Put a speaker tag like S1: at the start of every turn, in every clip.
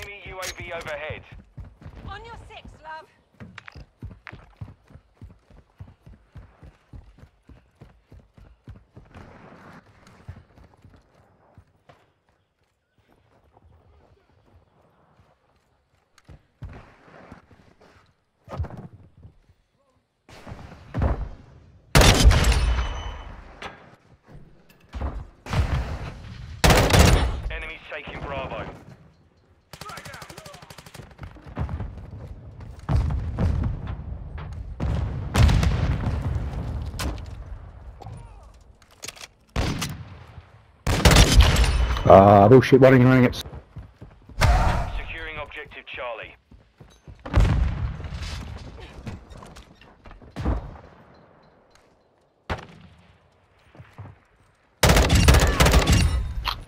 S1: Enemy UAV overhead.
S2: On your six, love.
S1: Enemies taking Bravo.
S3: Ah, bullshit, running around it.
S1: Securing objective Charlie.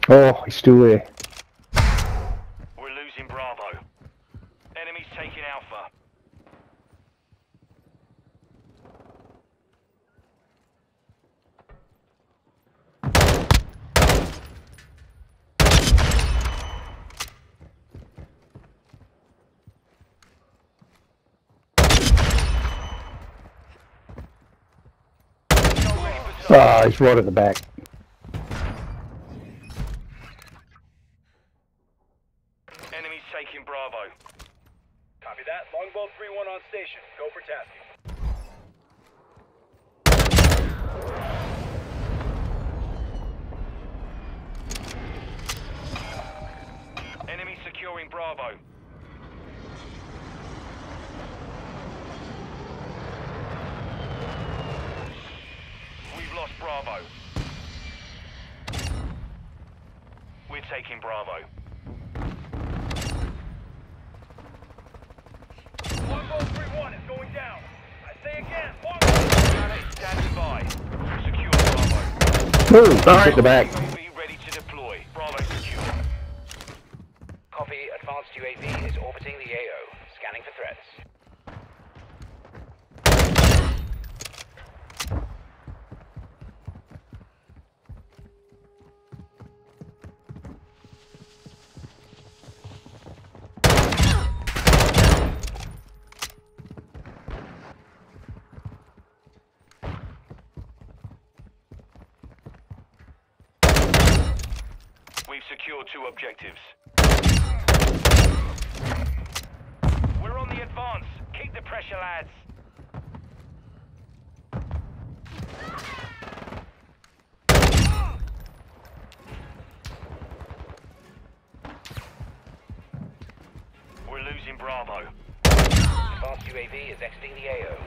S3: Oh, he's still there.
S1: We're losing Bravo. Enemies taking Alpha.
S3: Ah, he's right at the back.
S1: Enemies taking Bravo.
S4: Copy that. Longbow 3-1 on station. Go for tasking.
S1: Enemy securing Bravo. We've lost Bravo. We're taking Bravo.
S4: Longbow 3-1 is going down. I say again, Longbow.
S1: Gunner standing by. Secure Bravo.
S3: Oh, he's at the back.
S1: UAV ready to deploy. Bravo secure.
S5: Copy. Advanced UAV is orbiting the AO. Scanning for threats.
S1: We've secured two objectives. We're on the advance. Keep the pressure, lads. We're losing Bravo.
S5: Advanced UAV is exiting the AO.